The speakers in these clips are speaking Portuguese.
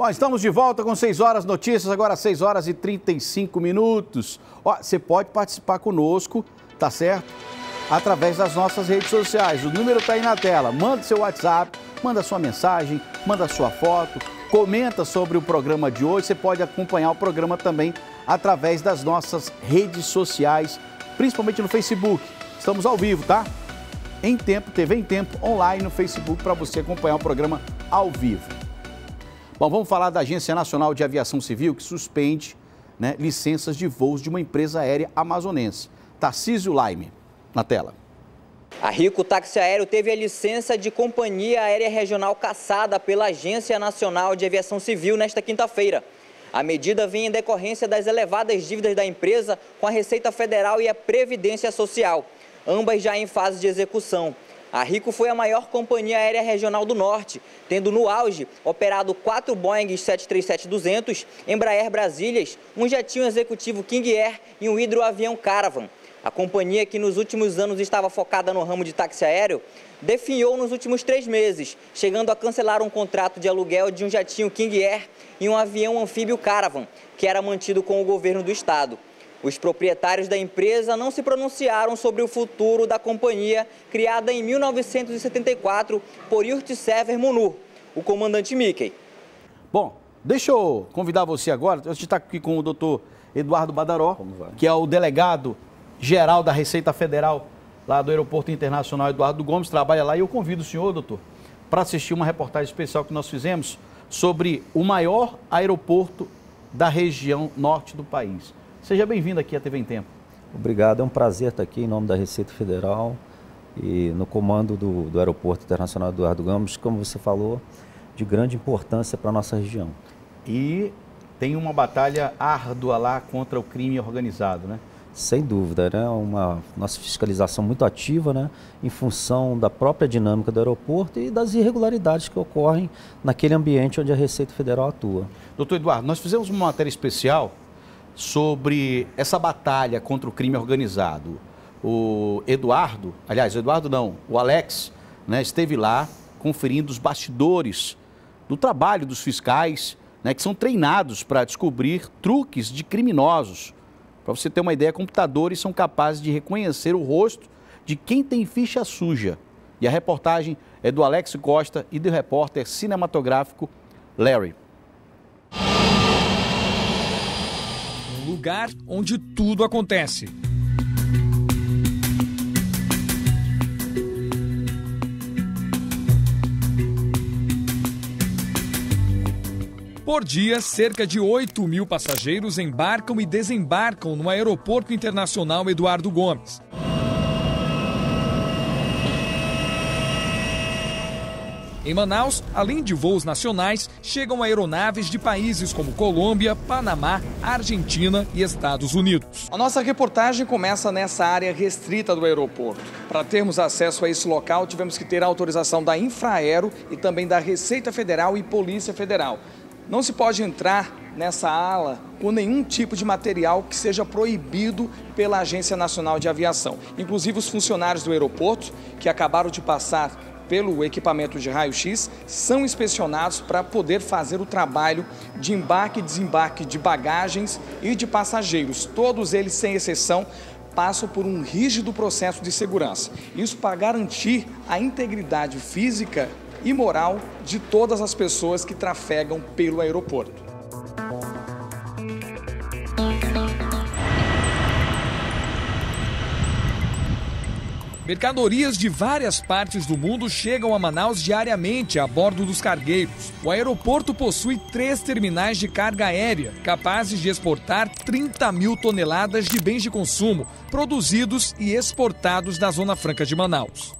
Bom, estamos de volta com 6 horas notícias, agora 6 horas e 35 minutos. Ó, você pode participar conosco, tá certo? Através das nossas redes sociais. O número está aí na tela. Manda seu WhatsApp, manda sua mensagem, manda sua foto, comenta sobre o programa de hoje. Você pode acompanhar o programa também através das nossas redes sociais, principalmente no Facebook. Estamos ao vivo, tá? Em tempo, TV em tempo, online no Facebook para você acompanhar o programa ao vivo. Bom, vamos falar da Agência Nacional de Aviação Civil, que suspende né, licenças de voos de uma empresa aérea amazonense. Tarcísio Laime, na tela. A Rico Táxi Aéreo teve a licença de companhia aérea regional caçada pela Agência Nacional de Aviação Civil nesta quinta-feira. A medida vem em decorrência das elevadas dívidas da empresa com a Receita Federal e a Previdência Social, ambas já em fase de execução. A Rico foi a maior companhia aérea regional do Norte, tendo no auge operado quatro Boeing 737-200, Embraer Brasílias, um jetinho executivo King Air e um hidroavião Caravan. A companhia, que nos últimos anos estava focada no ramo de táxi aéreo, definhou nos últimos três meses, chegando a cancelar um contrato de aluguel de um jetinho King Air e um avião anfíbio Caravan, que era mantido com o governo do estado. Os proprietários da empresa não se pronunciaram sobre o futuro da companhia criada em 1974 por Yurtsever Munur, o comandante Mickey. Bom, deixa eu convidar você agora, a gente está aqui com o doutor Eduardo Badaró, que é o delegado geral da Receita Federal lá do Aeroporto Internacional Eduardo Gomes, trabalha lá e eu convido o senhor, doutor, para assistir uma reportagem especial que nós fizemos sobre o maior aeroporto da região norte do país. Seja bem-vindo aqui à TV em Tempo. Obrigado, é um prazer estar aqui em nome da Receita Federal e no comando do, do Aeroporto Internacional Eduardo Gomes, como você falou, de grande importância para a nossa região. E tem uma batalha árdua lá contra o crime organizado, né? Sem dúvida, né? Uma nossa fiscalização muito ativa, né? Em função da própria dinâmica do aeroporto e das irregularidades que ocorrem naquele ambiente onde a Receita Federal atua. Doutor Eduardo, nós fizemos uma matéria especial sobre essa batalha contra o crime organizado. O Eduardo, aliás, o Eduardo não, o Alex, né, esteve lá conferindo os bastidores do trabalho dos fiscais, né, que são treinados para descobrir truques de criminosos. Para você ter uma ideia, computadores são capazes de reconhecer o rosto de quem tem ficha suja. E a reportagem é do Alex Costa e do repórter cinematográfico Larry. Lugar onde tudo acontece. Por dia, cerca de 8 mil passageiros embarcam e desembarcam no Aeroporto Internacional Eduardo Gomes. Em Manaus, além de voos nacionais, chegam aeronaves de países como Colômbia, Panamá, Argentina e Estados Unidos. A nossa reportagem começa nessa área restrita do aeroporto. Para termos acesso a esse local, tivemos que ter a autorização da Infraero e também da Receita Federal e Polícia Federal. Não se pode entrar nessa ala com nenhum tipo de material que seja proibido pela Agência Nacional de Aviação. Inclusive os funcionários do aeroporto, que acabaram de passar pelo equipamento de raio-x são inspecionados para poder fazer o trabalho de embarque e desembarque de bagagens e de passageiros. Todos eles, sem exceção, passam por um rígido processo de segurança. Isso para garantir a integridade física e moral de todas as pessoas que trafegam pelo aeroporto. Mercadorias de várias partes do mundo chegam a Manaus diariamente a bordo dos cargueiros. O aeroporto possui três terminais de carga aérea, capazes de exportar 30 mil toneladas de bens de consumo, produzidos e exportados da Zona Franca de Manaus.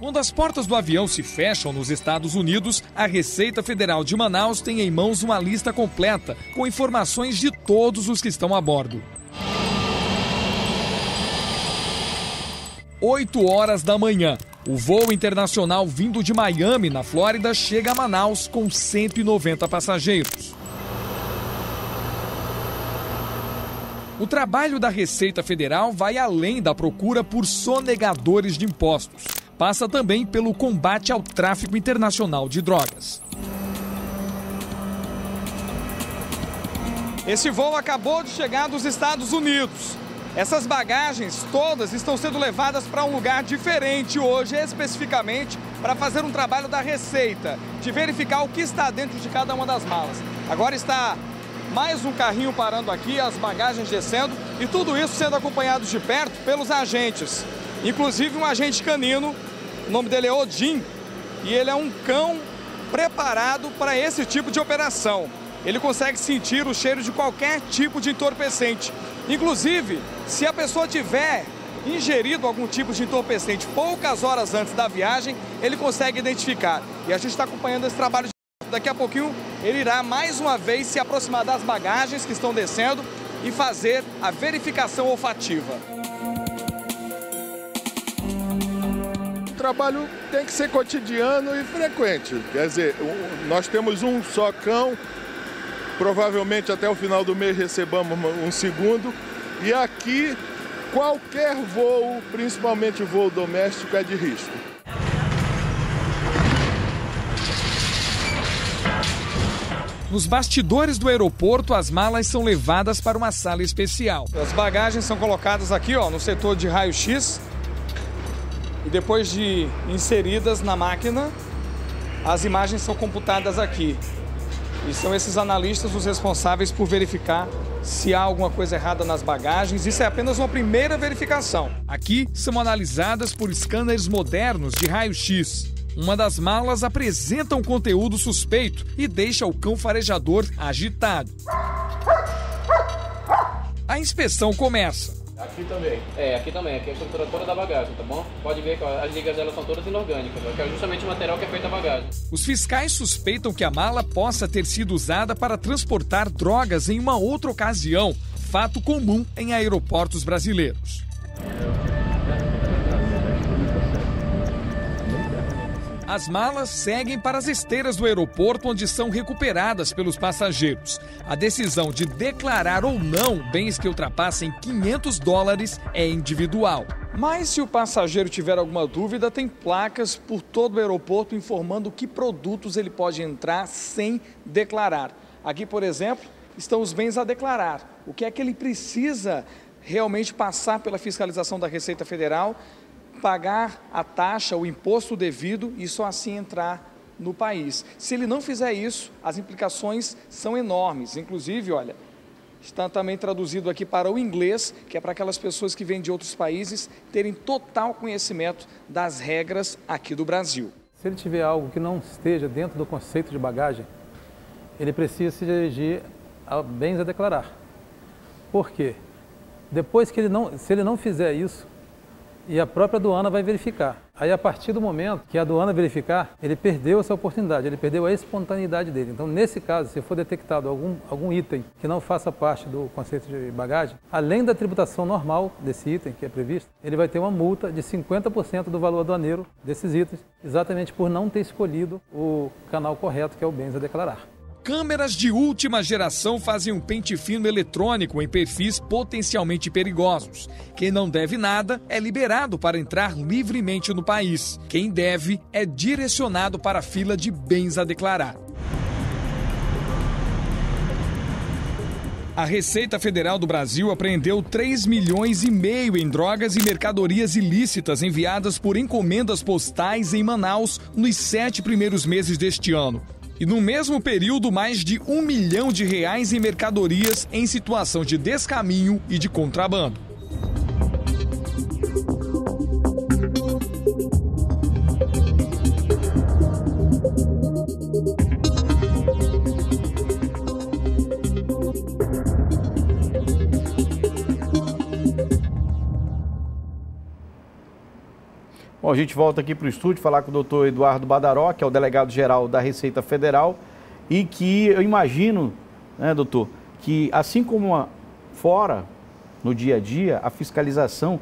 Quando as portas do avião se fecham nos Estados Unidos, a Receita Federal de Manaus tem em mãos uma lista completa com informações de todos os que estão a bordo. 8 horas da manhã. O voo internacional vindo de Miami, na Flórida, chega a Manaus com 190 passageiros. O trabalho da Receita Federal vai além da procura por sonegadores de impostos. passa também pelo combate ao tráfico internacional de drogas. Esse voo acabou de chegar dos Estados Unidos. Essas bagagens todas estão sendo levadas para um lugar diferente hoje, especificamente para fazer um trabalho da Receita, de verificar o que está dentro de cada uma das malas. Agora está mais um carrinho parando aqui, as bagagens descendo e tudo isso sendo acompanhado de perto pelos agentes. Inclusive um agente canino, o nome dele é Odin, e ele é um cão preparado para esse tipo de operação. Ele consegue sentir o cheiro de qualquer tipo de entorpecente. Inclusive, se a pessoa tiver ingerido algum tipo de entorpecente poucas horas antes da viagem, ele consegue identificar. E a gente está acompanhando esse trabalho Daqui a pouquinho ele irá mais uma vez se aproximar das bagagens que estão descendo e fazer a verificação olfativa. O trabalho tem que ser cotidiano e frequente. Quer dizer, nós temos um só cão, provavelmente até o final do mês recebamos um segundo, e aqui qualquer voo, principalmente voo doméstico, é de risco. Nos bastidores do aeroporto, as malas são levadas para uma sala especial. As bagagens são colocadas aqui, ó, no setor de raio-x. E depois de inseridas na máquina, as imagens são computadas aqui. E são esses analistas os responsáveis por verificar se há alguma coisa errada nas bagagens. Isso é apenas uma primeira verificação. Aqui são analisadas por scanners modernos de raio-x. Uma das malas apresenta um conteúdo suspeito e deixa o cão farejador agitado. A inspeção começa. Aqui também. É, aqui também. Aqui é a estrutura toda da bagagem, tá bom? Pode ver que as ligas delas são todas inorgânicas, que é justamente o material que é feito da bagagem. Os fiscais suspeitam que a mala possa ter sido usada para transportar drogas em uma outra ocasião, fato comum em aeroportos brasileiros. As malas seguem para as esteiras do aeroporto, onde são recuperadas pelos passageiros. A decisão de declarar ou não bens que ultrapassem 500 dólares é individual. Mas se o passageiro tiver alguma dúvida, tem placas por todo o aeroporto informando que produtos ele pode entrar sem declarar. Aqui, por exemplo, estão os bens a declarar. O que é que ele precisa realmente passar pela fiscalização da Receita Federal pagar a taxa, o imposto devido e só assim entrar no país. Se ele não fizer isso, as implicações são enormes. Inclusive, olha, está também traduzido aqui para o inglês, que é para aquelas pessoas que vêm de outros países terem total conhecimento das regras aqui do Brasil. Se ele tiver algo que não esteja dentro do conceito de bagagem, ele precisa se dirigir a bens a declarar. Por quê? Depois que ele não, se ele não fizer isso, e a própria aduana vai verificar. Aí, a partir do momento que a aduana verificar, ele perdeu essa oportunidade, ele perdeu a espontaneidade dele. Então, nesse caso, se for detectado algum, algum item que não faça parte do conceito de bagagem, além da tributação normal desse item que é previsto, ele vai ter uma multa de 50% do valor aduaneiro desses itens, exatamente por não ter escolhido o canal correto, que é o bens a declarar. Câmeras de última geração fazem um pente fino eletrônico em perfis potencialmente perigosos. Quem não deve nada é liberado para entrar livremente no país. Quem deve é direcionado para a fila de bens a declarar. A Receita Federal do Brasil apreendeu 3 milhões e meio em drogas e mercadorias ilícitas enviadas por encomendas postais em Manaus nos sete primeiros meses deste ano e no mesmo período mais de um milhão de reais em mercadorias em situação de descaminho e de contrabando. Bom, a gente volta aqui para o estúdio falar com o doutor Eduardo Badaró, que é o delegado-geral da Receita Federal, e que eu imagino, né, doutor, que assim como fora, no dia a dia, a fiscalização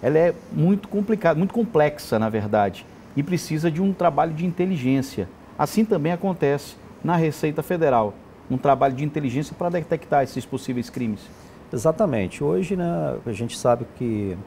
ela é muito complicada, muito complexa, na verdade, e precisa de um trabalho de inteligência. Assim também acontece na Receita Federal, um trabalho de inteligência para detectar esses possíveis crimes. Exatamente. Hoje, né, a gente sabe que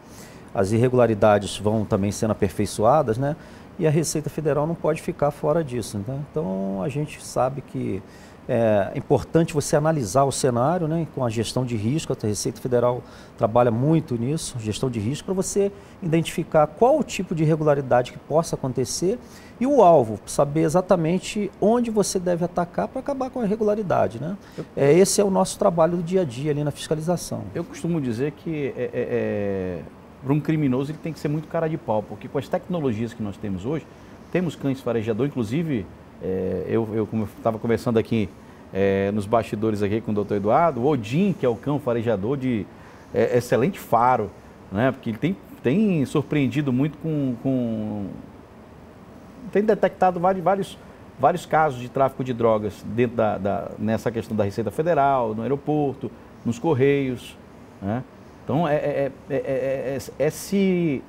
as irregularidades vão também sendo aperfeiçoadas, né? E a Receita Federal não pode ficar fora disso. Né? Então a gente sabe que é importante você analisar o cenário né, com a gestão de risco. A Receita Federal trabalha muito nisso, gestão de risco, para você identificar qual o tipo de irregularidade que possa acontecer e o alvo, saber exatamente onde você deve atacar para acabar com a irregularidade. Né? É, esse é o nosso trabalho do dia a dia ali na fiscalização. Eu costumo dizer que é, é, é para um criminoso ele tem que ser muito cara de pau, porque com as tecnologias que nós temos hoje, temos cães farejador, inclusive é, eu, eu, como estava conversando aqui é, nos bastidores aqui com o doutor Eduardo, o Odin, que é o cão farejador de é, excelente faro, né? Porque ele tem, tem surpreendido muito com, com tem detectado vários, vários, vários casos de tráfico de drogas dentro da, da, nessa questão da Receita Federal, no aeroporto, nos Correios. Né? Então é, é, é, é, se,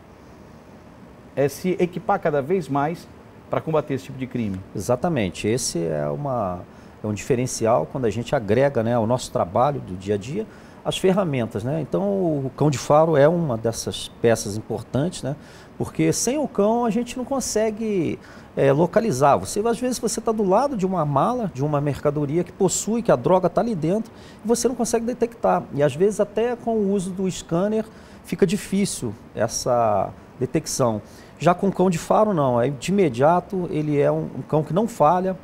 é se equipar cada vez mais para combater esse tipo de crime. Exatamente. Esse é, uma, é um diferencial quando a gente agrega né, ao nosso trabalho do dia a dia as ferramentas. Né? Então, o cão de faro é uma dessas peças importantes, né? porque sem o cão a gente não consegue é, localizar. Você, às vezes você está do lado de uma mala, de uma mercadoria que possui, que a droga está ali dentro, e você não consegue detectar. E às vezes até com o uso do scanner fica difícil essa detecção. Já com cão de faro, não. É de imediato, ele é um cão que não falha,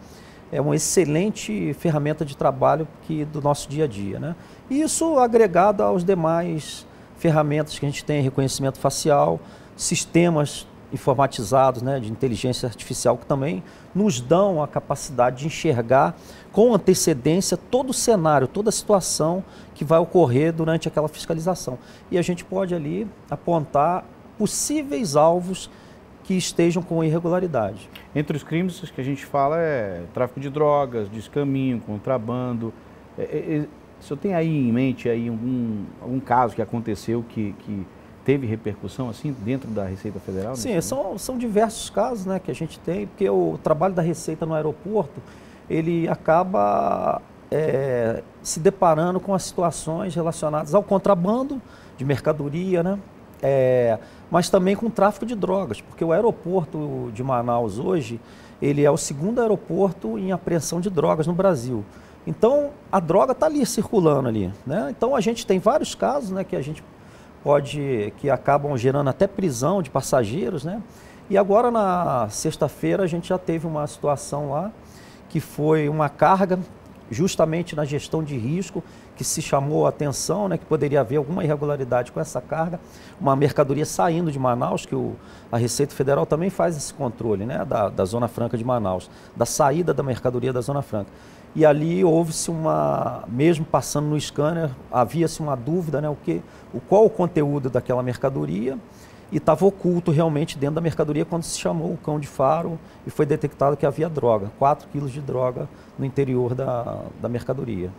é uma excelente ferramenta de trabalho que, do nosso dia a dia. Né? E isso agregado aos demais ferramentas que a gente tem, reconhecimento facial, sistemas informatizados né, de inteligência artificial que também nos dão a capacidade de enxergar com antecedência todo o cenário, toda a situação que vai ocorrer durante aquela fiscalização. E a gente pode ali apontar possíveis alvos que estejam com irregularidade. Entre os crimes que a gente fala é tráfico de drogas, descaminho, contrabando. É, é, é, o senhor tem aí em mente aí algum, algum caso que aconteceu que, que teve repercussão assim dentro da Receita Federal? Sim, são, são diversos casos né, que a gente tem, porque o trabalho da Receita no aeroporto, ele acaba é, se deparando com as situações relacionadas ao contrabando de mercadoria, né? É, mas também com tráfico de drogas, porque o aeroporto de Manaus hoje, ele é o segundo aeroporto em apreensão de drogas no Brasil. Então, a droga está ali circulando ali, né? Então, a gente tem vários casos, né, que a gente pode, que acabam gerando até prisão de passageiros, né? E agora, na sexta-feira, a gente já teve uma situação lá, que foi uma carga justamente na gestão de risco, que se chamou a atenção, né, que poderia haver alguma irregularidade com essa carga, uma mercadoria saindo de Manaus, que o, a Receita Federal também faz esse controle né, da, da Zona Franca de Manaus, da saída da mercadoria da Zona Franca. E ali houve-se uma, mesmo passando no scanner, havia-se uma dúvida, né, o que, o, qual o conteúdo daquela mercadoria, e estava oculto realmente dentro da mercadoria quando se chamou o cão de faro e foi detectado que havia droga, 4 quilos de droga no interior da, da mercadoria.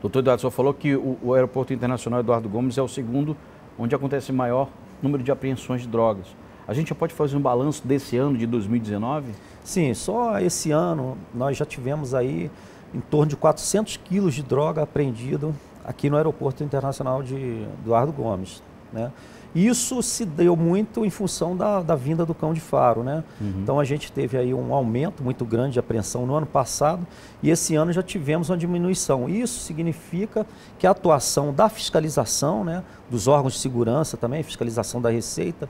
Doutor Eduardo, só falou que o, o, Aeroporto Internacional Eduardo Gomes é o segundo onde acontece maior número de apreensões de drogas. A gente já pode fazer um balanço desse ano de 2019? Sim, só esse ano nós já tivemos aí em torno de 400 quilos de droga apreendido aqui no Aeroporto Internacional de Eduardo Gomes. Né? Isso se deu muito em função da, da vinda do cão de faro, né? Uhum. Então a gente teve aí um aumento muito grande de apreensão no ano passado e esse ano já tivemos uma diminuição. Isso significa que a atuação da fiscalização, né, dos órgãos de segurança também, fiscalização da Receita,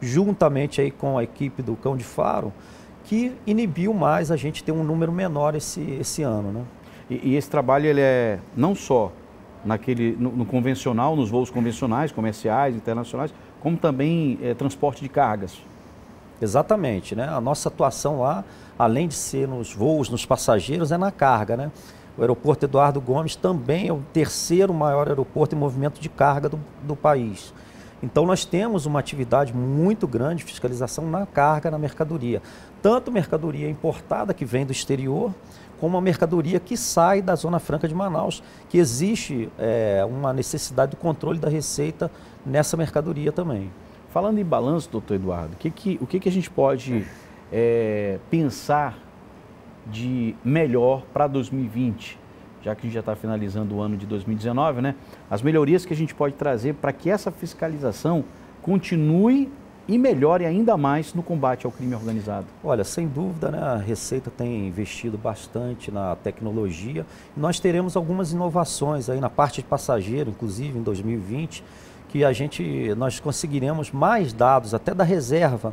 juntamente aí com a equipe do cão de faro, que inibiu mais a gente ter um número menor esse, esse ano, né? E, e esse trabalho ele é não só naquele, no, no, convencional, nos voos convencionais, comerciais, internacionais, como também é, transporte de cargas. Exatamente, né? A nossa atuação lá, além de ser nos voos, nos passageiros, é na carga, né? O aeroporto Eduardo Gomes também é o terceiro maior aeroporto em movimento de carga do, do país. Então nós temos uma atividade muito grande de fiscalização na carga, na mercadoria. Tanto mercadoria importada que vem do exterior, como a mercadoria que sai da Zona Franca de Manaus, que existe é, uma necessidade do controle da receita nessa mercadoria também. Falando em balanço, doutor Eduardo, que que, o que, que a gente pode é, pensar de melhor para 2020, já que a gente já está finalizando o ano de 2019, né? As melhorias que a gente pode trazer para que essa fiscalização continue e melhore ainda mais no combate ao crime organizado? Olha, sem dúvida, né, a Receita tem investido bastante na tecnologia. Nós teremos algumas inovações aí na parte de passageiro, inclusive em 2020, que a gente nós conseguiremos mais dados até da reserva,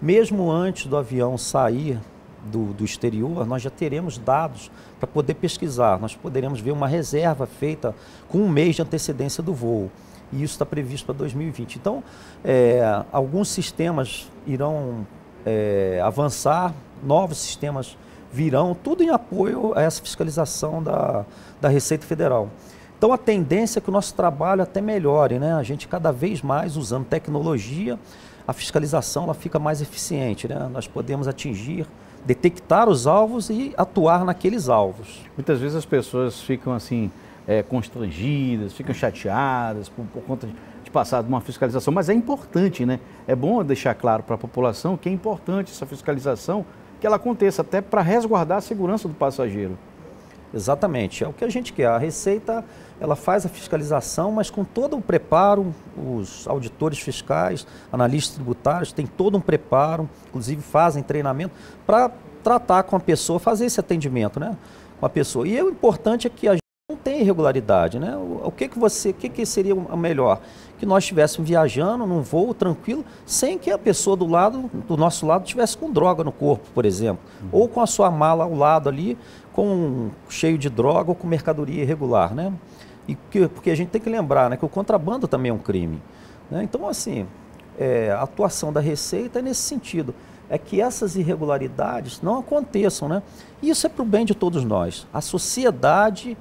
mesmo antes do avião sair do, do exterior, nós já teremos dados para poder pesquisar. Nós poderemos ver uma reserva feita com um mês de antecedência do voo e isso está previsto para 2020. Então, é, alguns sistemas irão é, avançar, novos sistemas virão, tudo em apoio a essa fiscalização da, da Receita Federal. Então, a tendência é que o nosso trabalho até melhore, né? A gente cada vez mais usando tecnologia, a fiscalização ela fica mais eficiente, né? Nós podemos atingir detectar os alvos e atuar naqueles alvos. Muitas vezes as pessoas ficam assim, é, constrangidas, ficam chateadas por, por conta de, de passar de uma fiscalização, mas é importante, né? É bom deixar claro para a população que é importante essa fiscalização, que ela aconteça até para resguardar a segurança do passageiro. Exatamente, é o que a gente quer. A Receita ela faz a fiscalização, mas com todo o preparo, os auditores fiscais, analistas tributários têm todo um preparo, inclusive fazem treinamento para tratar com a pessoa, fazer esse atendimento, né, com a pessoa. E o importante é que a tem irregularidade, né? O, que que você, o que que seria o melhor? Que nós estivéssemos viajando num voo tranquilo, sem que a pessoa do lado, do nosso lado, tivesse com droga no corpo, por exemplo, uhum. ou com a sua mala ao lado ali, com cheio de droga ou com mercadoria irregular, né? E que, porque a gente tem que lembrar, né, que o contrabando também é um crime, né? Então, assim, é, a atuação da Receita é nesse sentido é que essas irregularidades não aconteçam, né? E isso é para o bem de todos nós. A sociedade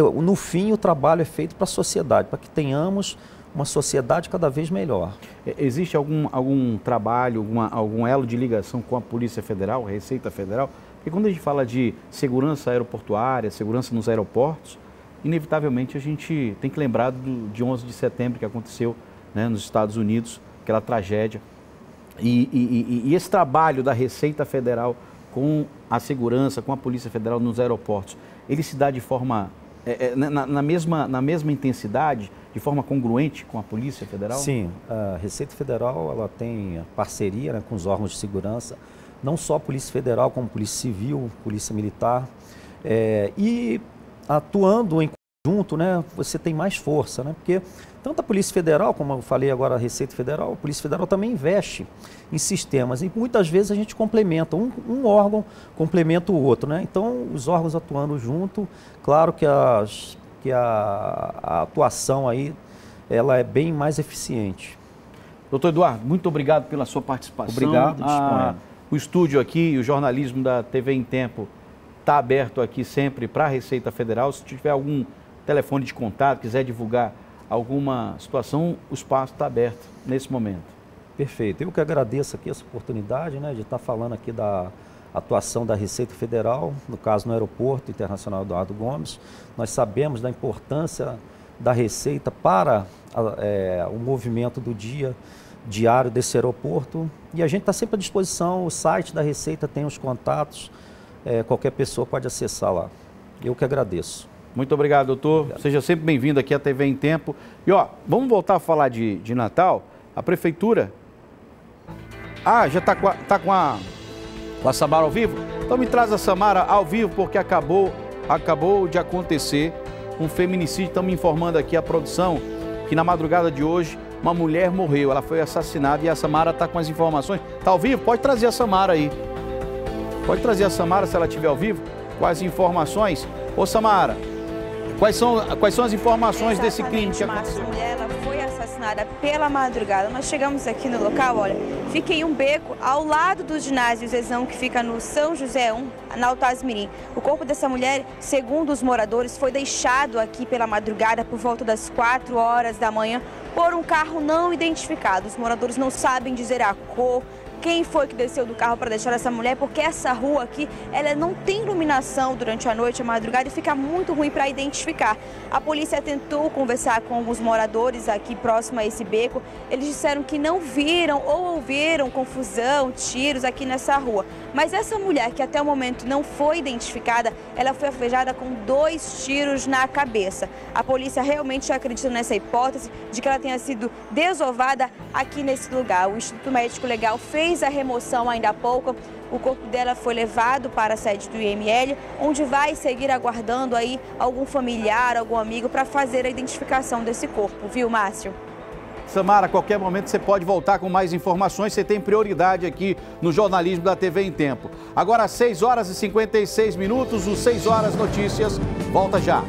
no fim, o trabalho é feito para a sociedade, para que tenhamos uma sociedade cada vez melhor. Existe algum, algum trabalho, alguma, algum elo de ligação com a Polícia Federal, Receita Federal? Porque quando a gente fala de segurança aeroportuária, segurança nos aeroportos, inevitavelmente a gente tem que lembrar do, de 11 de setembro que aconteceu né, nos Estados Unidos, aquela tragédia. E, e, e, esse trabalho da Receita Federal com a segurança, com a Polícia Federal nos aeroportos, ele se dá de forma é, é, na, na, mesma, na mesma intensidade, de forma congruente com a Polícia Federal? Sim, a Receita Federal ela tem parceria né, com os órgãos de segurança, não só a Polícia Federal, como Polícia Civil, Polícia Militar, é, e atuando em conjunto, né, você tem mais força, né, porque tanto a Polícia Federal, como eu falei agora a Receita Federal, a Polícia Federal também investe em sistemas e muitas vezes a gente complementa, um, um órgão complementa o outro. Né? Então, os órgãos atuando junto, claro que, as, que a, a atuação aí ela é bem mais eficiente. Doutor Eduardo, muito obrigado pela sua participação. Obrigado, a, O estúdio aqui, o jornalismo da TV em Tempo está aberto aqui sempre para a Receita Federal. Se tiver algum telefone de contato, quiser divulgar alguma situação, o espaço está aberto nesse momento. Perfeito. Eu que agradeço aqui essa oportunidade né, de estar falando aqui da atuação da Receita Federal, no caso no Aeroporto Internacional Eduardo Gomes. Nós sabemos da importância da Receita para é, o movimento do dia diário desse aeroporto e a gente está sempre à disposição. O site da Receita tem os contatos, é, qualquer pessoa pode acessar lá. Eu que agradeço. Muito obrigado, doutor. Obrigado. Seja sempre bem-vindo aqui à TV em Tempo. E ó, vamos voltar a falar de, de Natal. A prefeitura. Ah, já está com, a, tá com, a, com a Samara ao vivo? Então me traz a Samara ao vivo, porque acabou, acabou de acontecer um feminicídio. Estamos informando aqui a produção que na madrugada de hoje uma mulher morreu. Ela foi assassinada e a Samara está com as informações. Está ao vivo? Pode trazer a Samara aí. Pode trazer a Samara se ela estiver ao vivo com as informações. Ô Samara, Quais são, quais são as informações Exatamente, desse crime que aconteceu? A mulher ela foi assassinada pela madrugada. Nós chegamos aqui no local, olha, fica em um beco ao lado do ginásio Zezão, que fica no São José 1, na Altasmirim. O corpo dessa mulher, segundo os moradores, foi deixado aqui pela madrugada por volta das 4 horas da manhã por um carro não identificado. Os moradores não sabem dizer a cor, quem foi que desceu do carro para deixar essa mulher, porque essa rua aqui, ela não tem iluminação durante a noite, a madrugada, e fica muito ruim para identificar. A polícia tentou conversar com alguns moradores aqui próximo a esse beco. Eles disseram que não viram ou ouviram confusão, tiros aqui nessa rua. Mas essa mulher, que até o momento não foi identificada, ela foi afejada com dois tiros na cabeça. A polícia realmente acredita nessa hipótese de que ela tenha sido desovada aqui nesse lugar. O Instituto Médico Legal fez a remoção ainda há pouco. O corpo dela foi levado para a sede do IML, onde vai seguir aguardando aí algum familiar, algum amigo para fazer a identificação desse corpo, viu, Márcio? Samara, a qualquer momento você pode voltar com mais informações, você tem prioridade aqui no jornalismo da TV em Tempo. Agora, 6 horas e 56 minutos, os 6 horas notícias, volta já.